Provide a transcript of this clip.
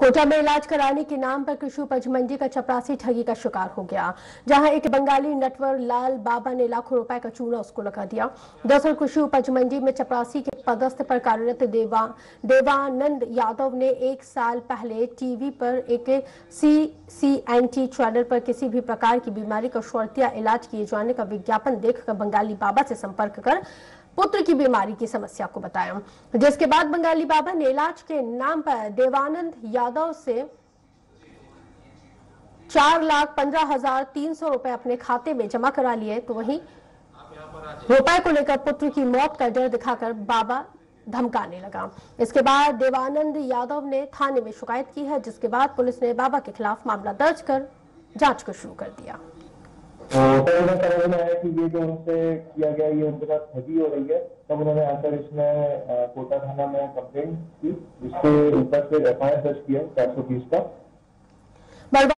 कोटा में इलाज कराने के नाम पर कृषि उपज मंडी का चपरासी ठगी का शिकार हो गया, जहाँ एक बंगाली नटवर लाल बाबा ने लाखों रुपए का चूना उसको लगा दिया। दरअसल कृषि उपज मंडी में चपरासी के पदस्थ पर कार्यरत देवा, देवानंद यादव ने एक साल पहले टीवी पर एक C C N T channel पर किसी भी प्रकार की बीमारी का शर्तिया इलाज किए जाने का विज्ञापन देखकर बंगाली बाबा से संपर्क कर पुत्र की बीमारी की समस्या को बताया। जिसके बाद बंगाली बाबा ने इलाज के नाम पर देवानंद यादव से चार लाख पंद्रह हज़ार तीन सौ रुपए अपने खाते में जमा करा लिए तो वहीं रुपए को लेकर पुत्र की मौत का डर दिखाकर बाबा धमकाने लगा। इसके बाद देवानंद यादव ने थाने में शिकायत की है, जिसके बाद पुलिस ने बाबा के खिलाफ मामला दर्ज कर जाँच को शुरू कर दिया। कि ये जो उनसे किया गया, ये उनके साथ ठगी हो रही है, तब उन्होंने आकर इसमें कोटा थाना में कंप्लेंट की, जिसके ऊपर से एफ़ दर्ज किया, चार सौ बीस का।